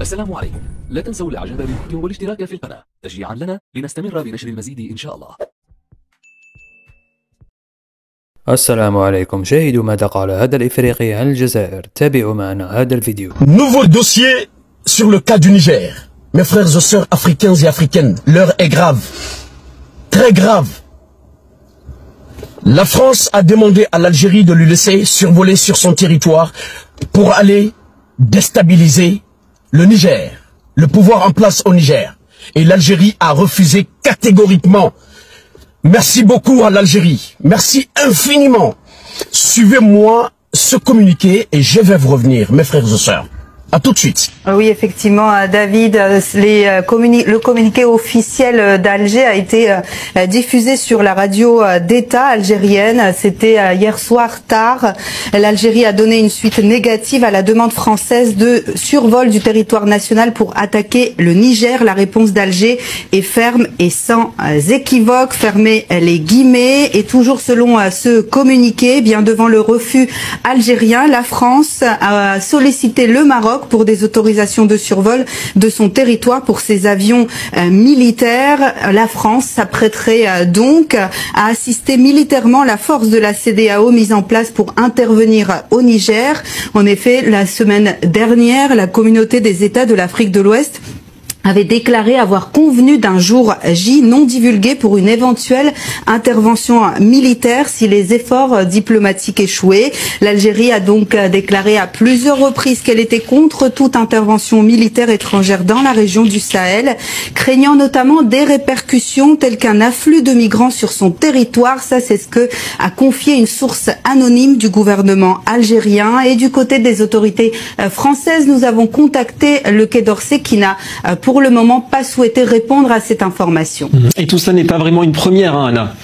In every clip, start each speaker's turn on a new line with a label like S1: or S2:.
S1: السلام عليكم لا تنسوا الاعجاب بالفيديو والاشتراك في القناة تشجيعا لنا لنستمر بنشر المزيد ان شاء الله
S2: السلام عليكم شاهدوا ماذا قال هذا الإفريقي عن الجزائر تابعوا معنا هذا الفيديو
S3: Nouveau dossier sur le cas du Niger. Mes frères et sœurs africains et africaines, l'heure est grave. Très grave. La France a demandé à l'Algérie de lui laisser survoler sur son territoire pour aller déstabiliser le Niger, le pouvoir en place au Niger. Et l'Algérie a refusé catégoriquement. Merci beaucoup à l'Algérie. Merci infiniment. Suivez-moi ce communiqué et je vais vous revenir, mes frères et sœurs. Tout de suite.
S4: Oui, effectivement, euh, David, euh, euh, le communiqué officiel d'Alger a été diffusé sur la radio d'État algérienne. C'était hier soir tard. L'Algérie a donné une suite négative à la demande française de survol du territoire national pour attaquer le Niger. La réponse d'Alger est ferme et sans équivoque. Fermez les guillemets. Et toujours selon ce communiqué, bien devant le refus algérien, la France a sollicité le Maroc pour des autorisations de survol de son territoire pour ses avions euh, militaires. La France s'apprêterait euh, donc à assister militairement la force de la CDAO mise en place pour intervenir au Niger. En effet, la semaine dernière, la communauté des États de l'Afrique de l'Ouest avait déclaré avoir convenu d'un jour J non divulgué pour une éventuelle intervention militaire si les efforts diplomatiques échouaient. L'Algérie a donc déclaré à plusieurs reprises qu'elle était contre toute intervention militaire étrangère dans la région du Sahel, craignant notamment des répercussions telles qu'un afflux de migrants sur son territoire. Ça, c'est ce que a confié une source anonyme du gouvernement algérien. Et du côté des autorités euh, françaises, nous avons contacté le Quai d'Orsay qui n'a euh, pour le moment pas souhaité répondre à cette information.
S5: Et tout ça n'est pas vraiment une première, hein, Anna?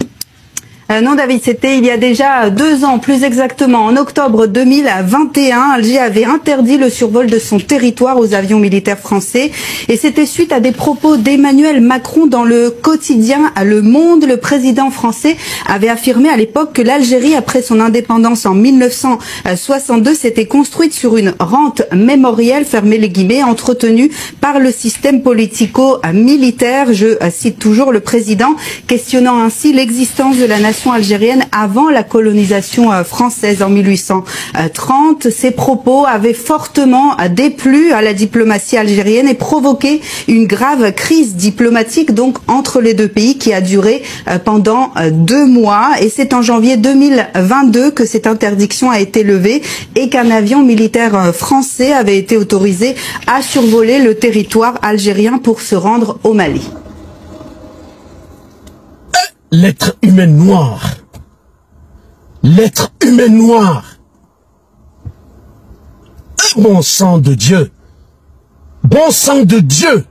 S4: Euh, non, David, c'était il y a déjà deux ans, plus exactement, en octobre 2021. Alger avait interdit le survol de son territoire aux avions militaires français. Et c'était suite à des propos d'Emmanuel Macron dans le quotidien Le Monde. Le président français avait affirmé à l'époque que l'Algérie, après son indépendance en 1962, s'était construite sur une rente mémorielle, fermée les guillemets, entretenue par le système politico-militaire. Je euh, cite toujours le président, questionnant ainsi l'existence de la nation algérienne avant la colonisation euh, française en 1830. Ces propos avaient fortement euh, déplu à la diplomatie algérienne et provoqué une grave crise diplomatique donc entre les deux pays qui a duré euh, pendant deux mois. Et c'est en janvier 2022 que cette interdiction a été levée et qu'un avion militaire français avait été autorisé à survoler le territoire algérien pour se rendre au Mali.
S3: L'être humain noir. L'être humain noir. Bon sang de Dieu. Bon sang de Dieu.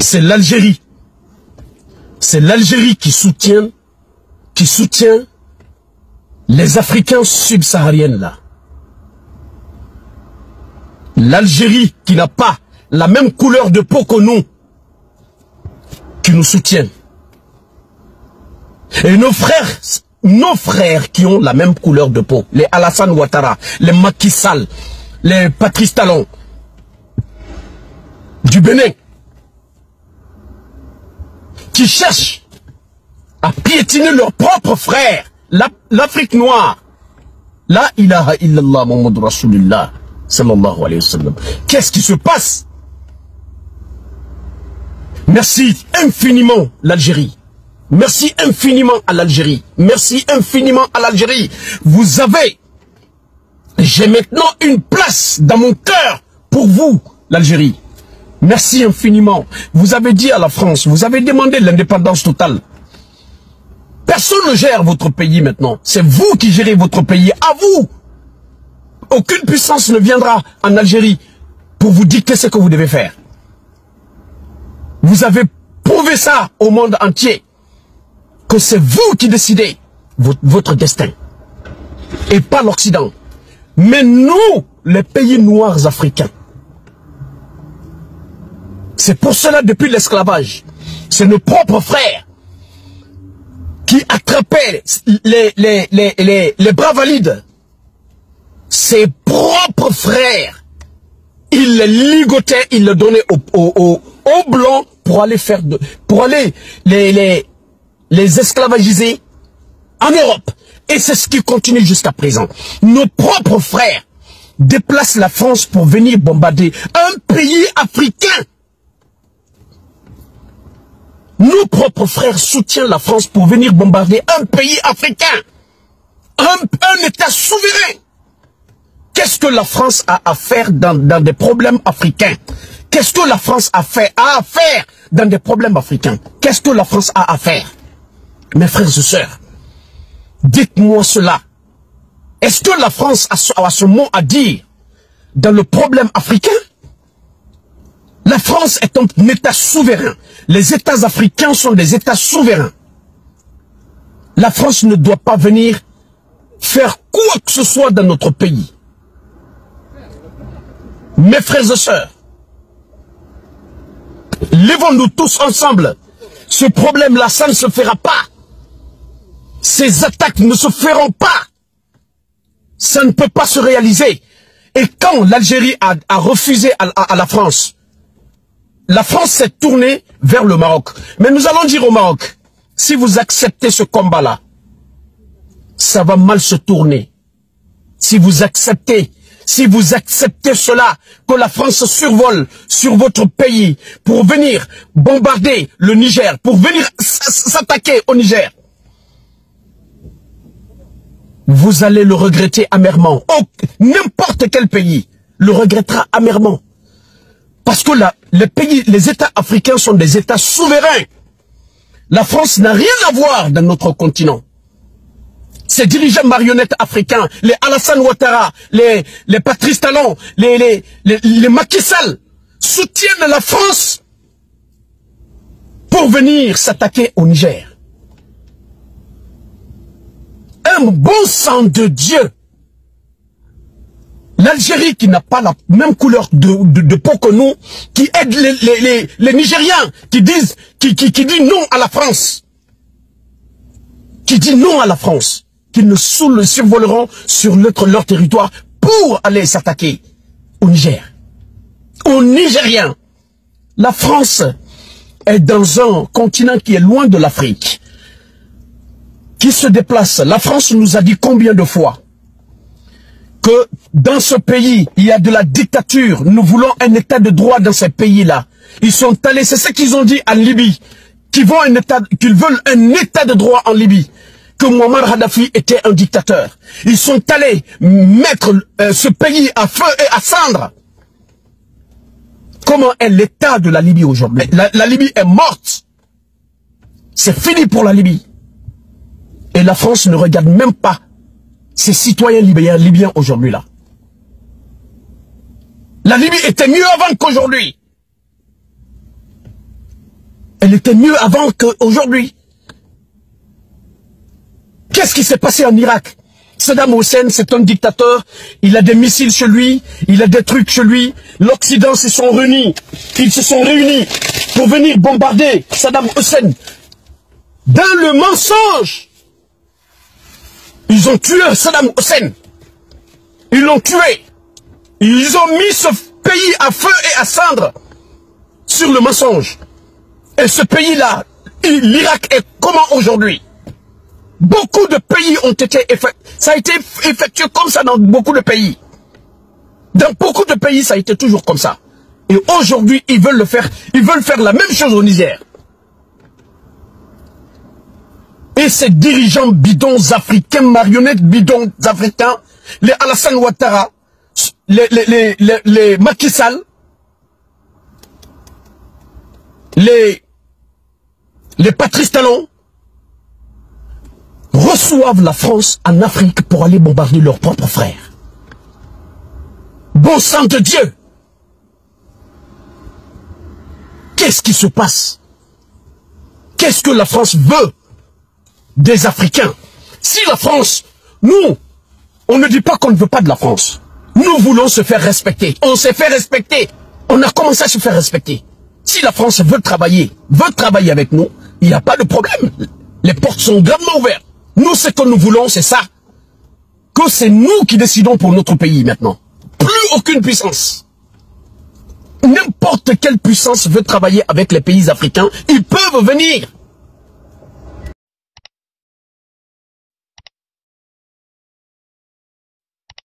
S3: C'est l'Algérie. C'est l'Algérie qui soutient, qui soutient les Africains subsahariens là. L'Algérie qui n'a pas la même couleur de peau que nous, qui nous soutiennent. Et nos frères, nos frères qui ont la même couleur de peau, les Alassane Ouattara, les Macky les Patrice Talon, du Bénin, qui cherchent à piétiner leurs propres frères, la- l'Afrique noire. La ilaha illallah Muhammad Rasulullah sallallahu alayhi wa sallam. Qu'est-ce qui se passe? Merci infiniment l'Algérie. Merci infiniment à l'Algérie. Merci infiniment à l'Algérie. Vous avez, j'ai maintenant une place dans mon cœur pour vous, l'Algérie. Merci infiniment. Vous avez dit à la France, vous avez demandé l'indépendance totale. Personne ne gère votre pays maintenant. C'est vous qui gérez votre pays. À vous. Aucune puissance ne viendra en Algérie pour vous dicter ce que vous devez faire. Vous avez prouvé ça au monde entier. Que c'est vous qui décidez votre, destin. Et pas l'Occident. Mais nous, les pays noirs africains, c'est pour cela depuis l'esclavage, c'est nos propres frères qui attrapait les, les, les, les, bras valides, ses propres frères, il les ligotait, il les aux, aux, blancs pour aller faire de, pour aller les, les, les esclavagiser en Europe. Et c'est ce qui continue jusqu'à présent. Nos propres frères déplacent la France pour venir bombarder un pays africain. Nos propres frères soutiennent la France pour venir bombarder un pays africain. Un, un État souverain. Qu'est-ce que la France a à faire dans, dans des problèmes africains? Qu'est-ce que la France a, a à faire dans des problèmes africains? Qu'est-ce que la France a à faire? Mes frères et sœurs, Dites-moi cela. Est-ce que la France a ce, mot à dire dans le problème africain? La France est un État souverain. Les États africains sont des États souverains. La France ne doit pas venir faire quoi que ce soit dans notre pays. Mes frères et sœurs, levons-nous tous ensemble. Ce problème-là, ça ne se fera pas. Ces attaques ne se feront pas. Ça ne peut pas se réaliser. Et quand l'Algérie a, refusé à, la France, la France s'est tournée vers le Maroc. Mais nous allons dire au Maroc, si vous acceptez ce combat-là, ça va mal se tourner. Si vous acceptez, si vous acceptez cela, que la France survole sur votre pays pour venir bombarder le Niger, pour venir s'attaquer au Niger, vous allez le regretter amèrement. N'importe quel pays le regrettera amèrement. Parce que les pays, les États africains sont des États souverains. La France n'a rien à voir dans notre continent. Ces dirigeants marionnettes africains, les Alassane Ouattara, les, les Patrice Talon, les, les, les, les Macky Sall, soutiennent la France pour venir s'attaquer au Niger un bon sang de Dieu. L'Algérie qui n'a pas la même couleur de, peau que nous, qui aide les, les, Nigériens, qui disent, qui, qui, qui dit non à la France. Qui dit non à la France. Qui ne survoleront sur notre, leur territoire pour aller s'attaquer au Niger. Aux Nigériens. La France est dans un continent qui est loin de l'Afrique qui se déplace. La France nous a dit combien de fois que dans ce pays, il y a de la dictature. Nous voulons un état de droit dans ce pays-là. Ils sont allés, c'est ce qu'ils ont dit en Libye, qu'ils qu'ils veulent un état de droit en Libye. Que Muammar Kadhafi était un dictateur. Ils sont allés mettre euh, ce pays à feu et à cendre. Comment est l'état de la Libye aujourd'hui? La Libye est morte. C'est fini pour la Libye. Et la France ne regarde même pas ses citoyens libyens, libyens aujourd'hui là. La Libye était mieux avant qu'aujourd'hui. Elle était mieux avant qu'aujourd'hui. Qu'est-ce qui s'est passé en Irak? Saddam Hussein, c'est un dictateur. Il a des missiles chez lui. Il a des trucs chez lui. L'Occident se sont réunis. Ils se sont réunis pour venir bombarder Saddam Hussein. Dans le mensonge. Ils ont tué Saddam Hussein. Ils l'ont tué. Ils ont mis ce pays à feu et à cendre sur le mensonge. Et ce pays-là, l'Irak est comment aujourd'hui? Beaucoup de pays ont été effectués. Ça a été effectué comme ça dans beaucoup de pays. Dans beaucoup de pays, ça a été toujours comme ça. Et aujourd'hui, ils veulent le faire. Ils veulent faire la même chose au Niger. Et ces dirigeants bidons africains, marionnettes bidons africains, les Alassane Ouattara, les, les, les, les, Macky Sall, les, les Patrice Talon, reçoivent la France en Afrique pour aller bombarder leurs propres frères. Bon sang de Dieu Qu'est-ce qui se passe? Qu'est-ce que la France veut des Africains? Si la France, nous, on ne dit pas qu'on ne veut pas de la France. Nous voulons se faire respecter. On s'est fait respecter. On a commencé à se faire respecter. Si la France veut travailler, veut travailler avec nous, il n'y a pas de problème. Les portes sont grandement ouvertes. Nous, ce que nous voulons, c'est ça. Que c'est nous qui décidons pour notre pays maintenant. Plus aucune puissance. N'importe quelle puissance veut travailler avec les pays africains, ils peuvent venir.